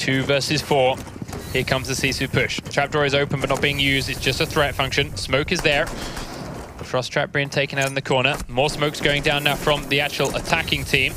Two versus four. Here comes the Sisu push. Trapdoor is open but not being used. It's just a threat function. Smoke is there. Frost trap being taken out in the corner. More smokes going down now from the actual attacking team.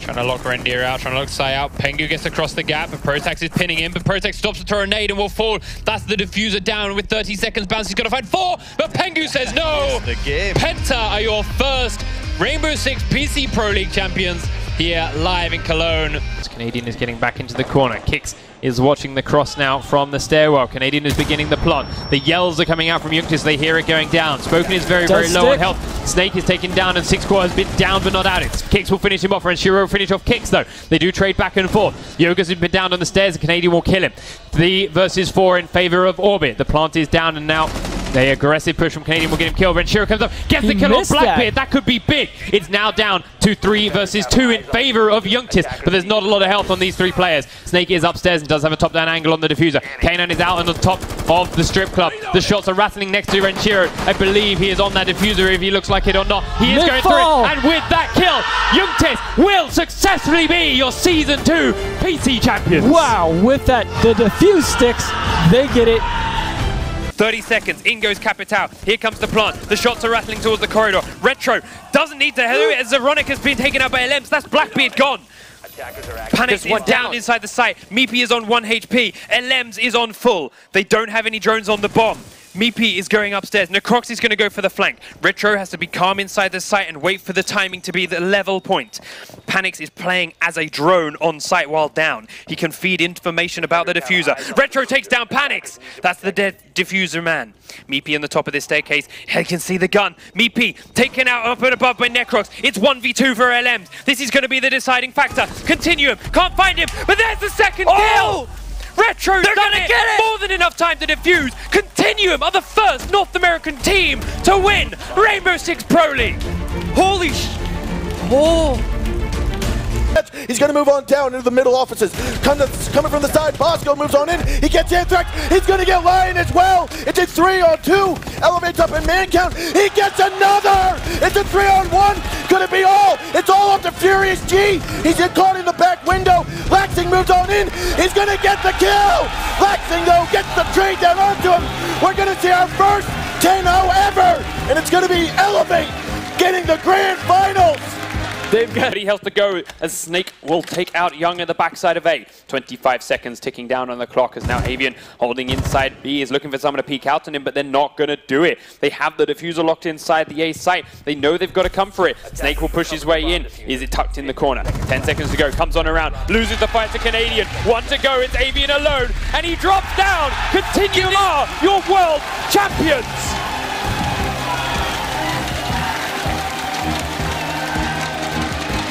Trying to lock Rendir out, trying to lock Sai out. Pengu gets across the gap, but Protex is pinning him, but Protex stops the tornado and will fall. That's the diffuser down with 30 seconds bounce. He's going to find four, but Pengu says no. the game. Penta are your first Rainbow Six PC Pro League champions here live in Cologne. Canadian is getting back into the corner. Kicks is watching the cross now from the stairwell. Canadian is beginning the plot. The yells are coming out from Yunctis. They hear it going down. Spoken is very, very Does low on health. Snake is taken down and Six Core has been down but not out. It's Kicks will finish him off and Shiro will finish off Kicks though. They do trade back and forth. Yoga's has been down on the stairs. The Canadian will kill him. Three versus four in favor of Orbit. The plant is down and now the aggressive push from Canadian will get him killed. Renshiro comes up, gets He the kill on missed that. Blackbeard. That could be big. It's now down to three versus two in favor of Youngtis, but there's not a lot of health on these three players. Snake is upstairs and does have a top-down angle on the diffuser. Kanan is out on the top of the strip club. The shots are rattling next to Renshiro. I believe he is on that diffuser if he looks like it or not. He is going through it, and with that kill, Youngtis will successfully be your Season 2 PC champions. Wow, with that, the diffuse sticks, they get it. 30 seconds. In goes Capital. Here comes the plant. The shots are rattling towards the corridor. Retro doesn't need to do it as Zeronic has been taken out by LMs. That's Blackbeard gone. Panic is down inside the site. Meepy is on 1 HP. LMs is on full. They don't have any drones on the bomb. Meepy is going upstairs. Necrox is going to go for the flank. Retro has to be calm inside the site and wait for the timing to be the level point. Panix is playing as a drone on site while down. He can feed information about the diffuser. Retro takes down Panix. That's the dead diffuser man. Meepy in the top of this staircase. He can see the gun. Meepy taken out up and above by Necrox. It's 1v2 for LMs. This is going to be the deciding factor. Continuum. Can't find him. But there's the second oh! kill. Retro's They're gonna it. get it! More than enough time to defuse. Continuum are the first North American team to win Rainbow Six Pro League. Holy sh... Oh. He's going to move on down into the middle offices. Coming from the side, Bosco moves on in. He gets Anthrax. He's going to get Lion as well. It's a three on two. Elevates up in man count. He gets another. It's a three on one. Could it be all? It's all up to Furious G. He's in caught in the back window. Laxing moves on in. He's going to get the kill. Laxing, though, gets the trade down onto him. We're going to see our first 10-0 ever. And it's going to be Elevate getting the grand finals. They've got he health to go as Snake will take out Young at the backside of A. 25 seconds ticking down on the clock as now Avian holding inside B is looking for someone to peek out on him, but they're not going to do it. They have the diffuser locked inside the A site. They know they've got to come for it. Snake will push his way in. Is it tucked in the corner? 10 seconds to go. Comes on around. Loses the fight to Canadian. One to go. It's Avian alone. And he drops down. Continuum are your world champions.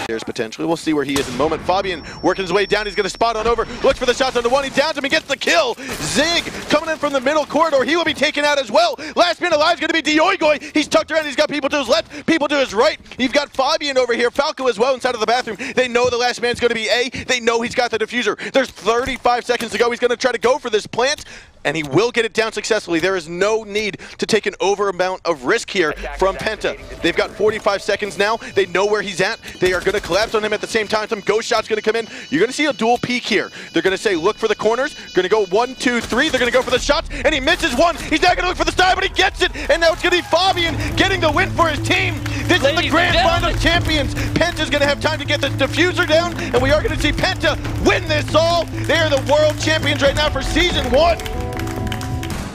There's potentially. We'll see where he is in a moment. Fabian working his way down. He's going to spot on over. Looks for the shots on the one. He downs him. He gets the kill. Zig coming in from the middle corridor. He will be taken out as well. Last man alive is going to be Dioigoi. He's tucked around. He's got people to his left, people to his right. You've got Fabian over here. Falco as well inside of the bathroom. They know the last man's going to be A. They know he's got the diffuser. There's 35 seconds to go. He's going to try to go for this plant. And he will get it down successfully. There is no need to take an over amount of risk here from Penta. They've got 45 seconds now. They know where he's at. They are going to collapse on him at the same time. Some ghost shots going to come in. You're going to see a dual peek here. They're going to say, look for the corners. Going to go one, two, three. They're going to go for the shots, and he misses one. He's not going to look for the side, but he gets it. And now it's going to be Fabian getting the win for his team. This is the grand final champions. Penta's going to have time to get the diffuser down, and we are going to see Penta win this all. They are the world champions right now for season one.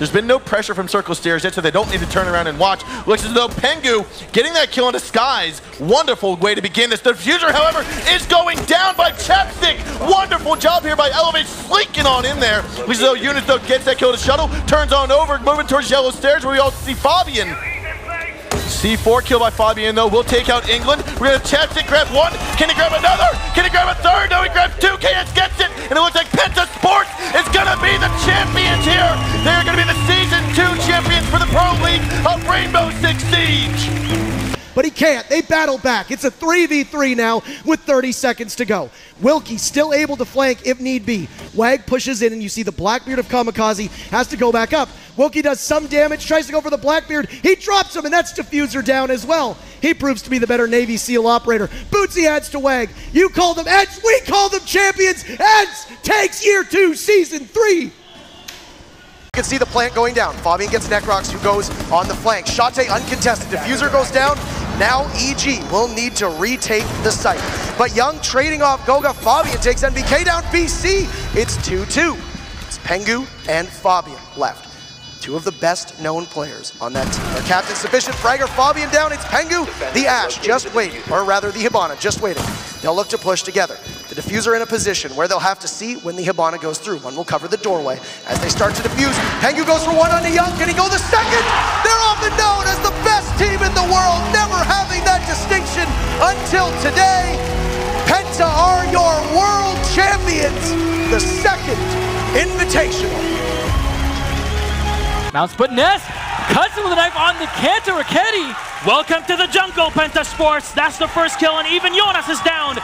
There's been no pressure from Circle Stairs yet, so they don't need to turn around and watch. Looks as though Pengu getting that kill into Skys. Wonderful way to begin this. The diffuser, however, is going down by Chapstick. Wonderful job here by Elevate, slinking on in there. Looks as though Eunice, though, gets that kill to Shuttle, turns on over, moving towards Yellow Stairs, where we all see Fabian. C4 kill by Fabian though We'll take out England. We're gonna Chapstick grab one. Can he grab another? Can he grab a third? No, he grabs two. KS gets it. And it looks like Penta Sports is gonna be the champions here. They're gonna be the season two champions for the Pro League of Rainbow Six Siege. But he can't. They battle back. It's a 3v3 now with 30 seconds to go. Wilkie still able to flank if need be. Wag pushes in, and you see the Blackbeard of Kamikaze has to go back up. Wokey does some damage, tries to go for the Blackbeard. He drops him, and that's Diffuser down as well. He proves to be the better Navy SEAL operator. Bootsy adds to Wag. You call them Eds, we call them champions. Eds takes year two, season three. You can see the plant going down. Fabian gets Necrox, who goes on the flank. Shate uncontested. Diffuser goes down. Now EG will need to retake the site. But Young trading off Goga. Fabian takes NVK down. BC. It's 2-2. It's Pengu and Fabian left. Two of the best known players on that team. Their captain sufficient. Fragger, Fabian down. It's Pengu. The Ash just waiting, or rather the Hibana just waiting. They'll look to push together. The diffuser in a position where they'll have to see when the Hibana goes through. One will cover the doorway as they start to defuse. Pengu goes for one on the Young. Can he go the second? They're often known as the best team in the world, never until today. Penta are your world champions. The second invitational. Mounts Ness cuts him with a knife on the Kantoraketti. Welcome to the jungle, Penta Sports. That's the first kill, and even Jonas is down.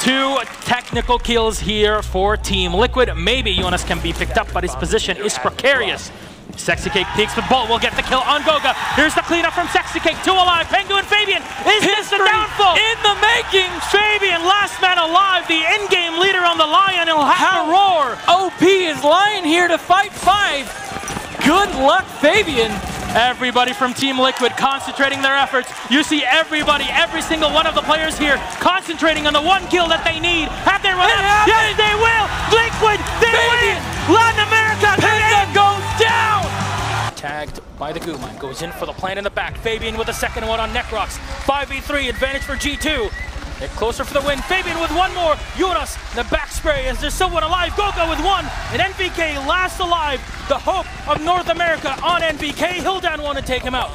Two technical kills here for Team Liquid. Maybe Jonas can be picked up, but his position is precarious. Sexy Cake peeks, but Bolt will get the kill on Goga. Here's the cleanup from Sexy Cake. Two alive. Pengu and Fabian. Is this the downfall? In the making. Fabian, last man alive, the in-game leader on the Lion. He'll have to roar. OP is lying here to fight five. Good luck, Fabian. Everybody from Team Liquid concentrating their efforts. You see everybody, every single one of the players here concentrating on the one kill that they need. Have they run It out? happened. Yes, they will. Liquid, they Fabian. win. Latin America, Penta goes down. Tagged by the Guma. Goes in for the plant in the back. Fabian with the second one on Necrox. 5v3 advantage for G2. Get closer for the win. Fabian with one more. Jonas, the back spray. Is there someone alive? Goga with one. And NVK last alive. The hope of North America on NVK. Hildan want to take him out.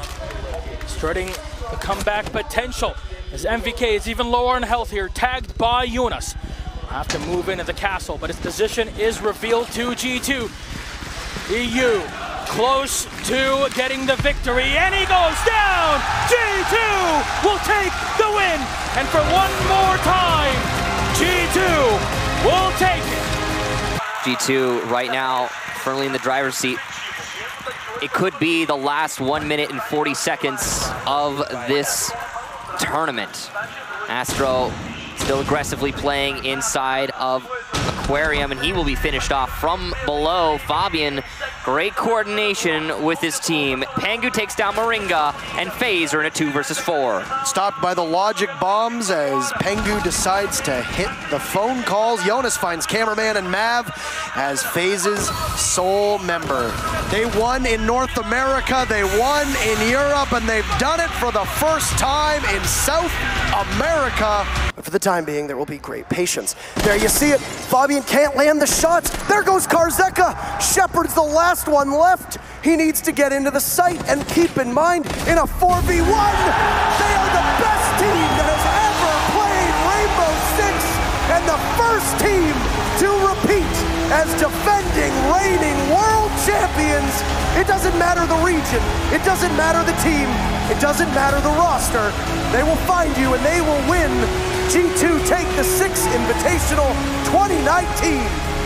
Starting the comeback potential. As NVK is even lower in health here. Tagged by Jonas. Have to move into the castle, but his position is revealed to G2. EU close to getting the victory, and he goes down. G2 will take the win, and for one more time, G2 will take it. G2 right now firmly in the driver's seat. It could be the last one minute and 40 seconds of this tournament. Astro still aggressively playing inside of Aquarium, and he will be finished off from below. Fabian, great coordination with his team. Pengu takes down Moringa, and FaZe are in a two versus four. Stopped by the logic bombs as Pengu decides to hit the phone calls. Jonas finds cameraman and Mav as FaZe's sole member. They won in North America, they won in Europe, and they've done it for the first time in South America. But for the time being, there will be great patience. There you see it. Fabian can't land the shots. There goes Karzeka. Shepard's the last one left. He needs to get into the site and keep in mind, in a 4v1, they are the best team that has ever played Rainbow Six and the first team to repeat as defending reigning world champions. It doesn't matter the region, it doesn't matter the team, it doesn't matter the roster. They will find you and they will win. G2 take the Six Invitational 2019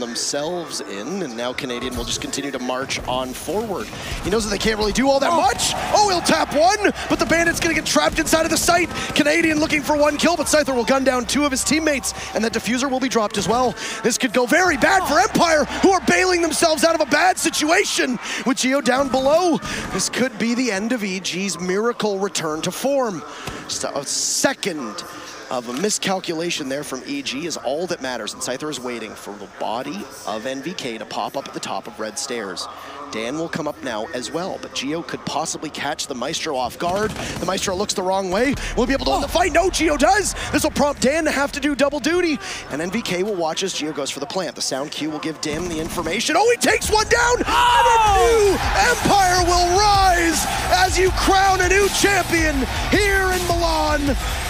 themselves in, and now Canadian will just continue to march on forward. He knows that they can't really do all that oh. much. Oh, he'll tap one, but the Bandit's gonna get trapped inside of the site. Canadian looking for one kill, but Scyther will gun down two of his teammates, and that diffuser will be dropped as well. This could go very bad for Empire, who are bailing themselves out of a bad situation with Geo down below. This could be the end of EG's miracle return to form. So a second of a miscalculation there from EG is all that matters, and Scyther is waiting for the body of NVK to pop up at the top of red stairs. Dan will come up now as well, but Geo could possibly catch the Maestro off guard. The Maestro looks the wrong way. Will he be able to win the fight? No, Geo does. This will prompt Dan to have to do double duty, and NVK will watch as Geo goes for the plant. The sound cue will give Dan the information. Oh, he takes one down, and a oh! new Empire will rise as you crown a new champion here.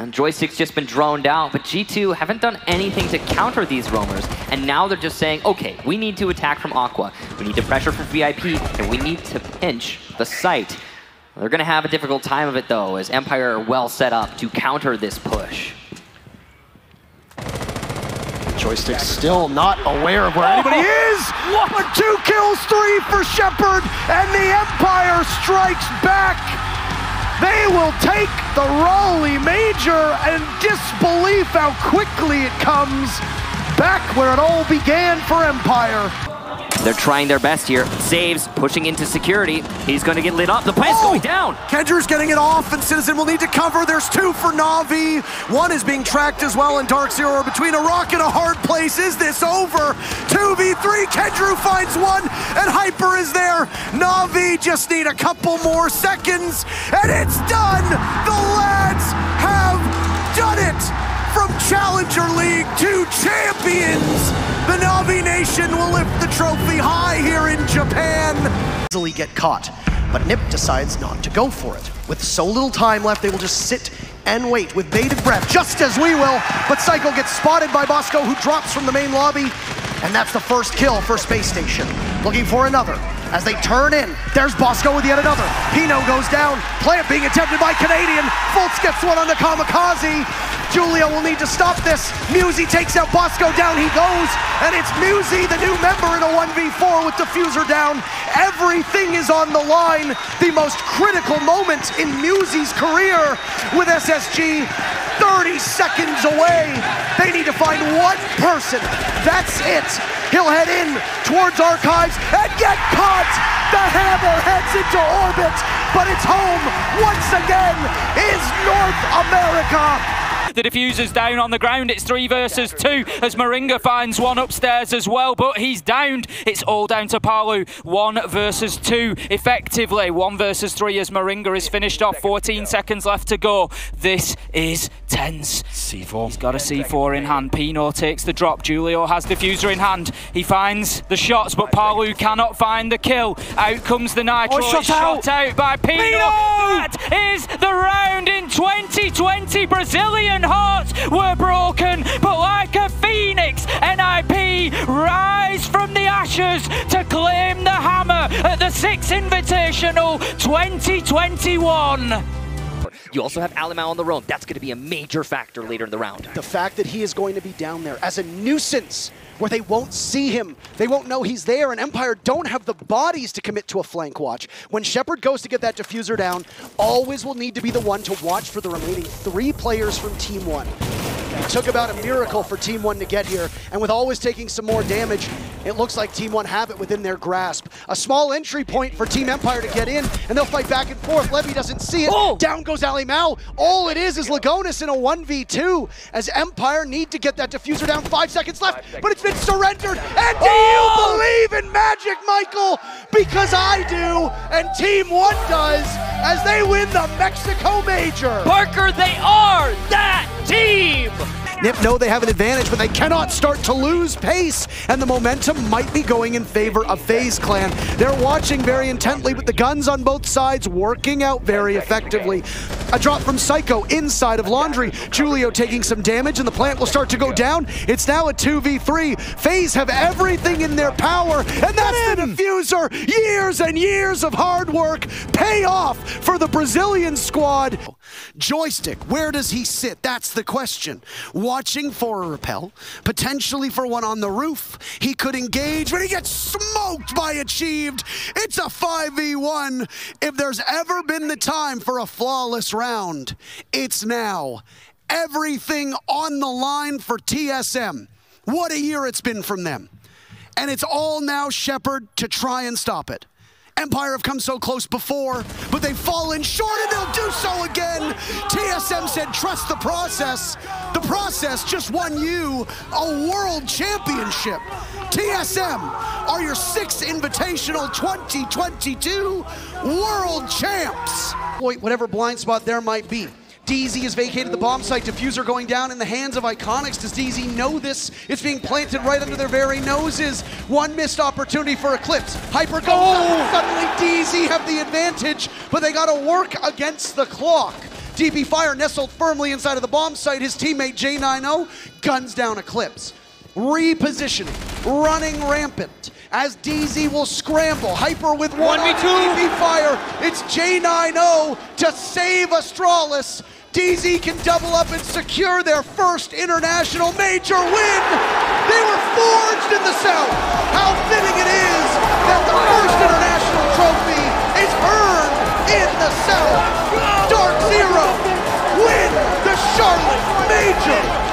And Joystick's just been droned out, but G2 haven't done anything to counter these roamers. And now they're just saying, okay, we need to attack from Aqua. We need to pressure from VIP, and we need to pinch the site. They're gonna have a difficult time of it though, as Empire are well set up to counter this push. Joystick still not aware of where anybody oh, is. But two kills, three for Shepard, and the Empire strikes back. Will take the Raleigh Major and disbelief how quickly it comes back where it all began for Empire. They're trying their best here. Saves, pushing into security. He's going to get lit up. The plant's Oh! going down. Kendrew's getting it off, and CTZN will need to cover. There's two for Navi. One is being tracked as well, and Dark Zero between a rock and a hard place. Is this over? 2v3. Kendrew finds one, and Hyper is there. Navi just need a couple more seconds, and it's done. The lads have done it. From Challenger League to champions, the Navi Nation will lift the trophy high here in Japan. Easily get caught, but Nip decides not to go for it. With so little time left, they will just sit and wait with bated breath, just as we will. But Psycho gets spotted by Bosco, who drops from the main lobby, and that's the first kill for Space Station. Looking for another. As they turn in, there's Bosco with yet another. Pino goes down. Plant being attempted by Canadian. Fultz gets one on the kamikaze. Julio will need to stop this. Musi takes out Bosco. Down he goes. And it's Musi, the new member in a 1v4 with Diffuser down. Everything is on the line. The most critical moment in Musi's career with SSG. 30 seconds away. They need to find one person. That's it. He'll head in towards Archives and get caught. The hammer heads into orbit, but it's home once again is North America. The diffuser's down on the ground. It's three versus two as Moringa finds one upstairs as well, but he's downed. It's all down to Palu. One versus two, effectively. One versus three as Moringa is finished off. 14 seconds left to go. This is tense. C4. He's got a C4 in hand. Pino takes the drop. Julio has diffuser in hand. He finds the shots, but Palu cannot find the kill. Out comes the nitro. Oh, shot It's shot out by Pino. That is the round in 2020. Brazilian hearts were broken, but like a phoenix, NIP rise from the ashes to claim the hammer at the Six Invitational 2021. You also have Alemao on the roam. That's going to be a major factor later in the round. The fact that he is going to be down there as a nuisance where they won't see him, they won't know he's there, and Empire don't have the bodies to commit to a flank watch. When Shepard goes to get that diffuser down, always will need to be the one to watch for the remaining three players from Team 1. It took about a miracle for Team 1 to get here, and with always taking some more damage, it looks like Team 1 have it within their grasp. A small entry point for Team Empire to get in, and they'll fight back and forth. Levy doesn't see it. Oh! Down goes Alemao. All it is is Lagonis in a 1v2 as Empire need to get that diffuser down. Five seconds left, but it's been surrendered. Oh! And do you believe in magic, Michael? Because I do, and Team 1 does, as they win the Mexico Major. Parker, they are that team! Nip know they have an advantage, but they cannot start to lose pace, and the momentum might be going in favor of FaZe Clan. They're watching very intently, but the guns on both sides working out very effectively. A drop from Psycho inside of Laundry. Julio taking some damage, and the plant will start to go down. It's now a 2v3. FaZe have everything in their power, and that's the diffuser. Years and years of hard work pay off for the Brazilian squad. Joystick, where does he sit? That's the question. Watching for a repel, potentially for one on the roof. He could engage, but he gets smoked by Achieved. It's a 5v1. If there's ever been the time for a flawless round, it's now. Everything on the line for TSM. What a year it's been from them. And it's all now Shepard to try and stop it. Empire have come so close before, but they've fallen short and they'll do so again. TSM said, trust the process. The process just won you a world championship. TSM are your sixth invitational 2022 world champs. Whatever blind spot there might be. DZ has vacated the bomb site. Diffuser going down in the hands of Iconics. Does DZ know this? It's being planted right under their very noses. One missed opportunity for Ecl9pse. Hyper goes up. Oh! Suddenly DZ have the advantage, but they got to work against the clock. DB Fire nestled firmly inside of the bomb site. His teammate J90 guns down Ecl9pse. Repositioning, running rampant as DZ will scramble. Hyper with one 1v2. on DB Fire. It's J90 to save Astralis. DZ can double up and secure their first international major win. They were forged in the South. How fitting it is that the first international trophy is earned in the South. Dark Zero win the Charlotte Major.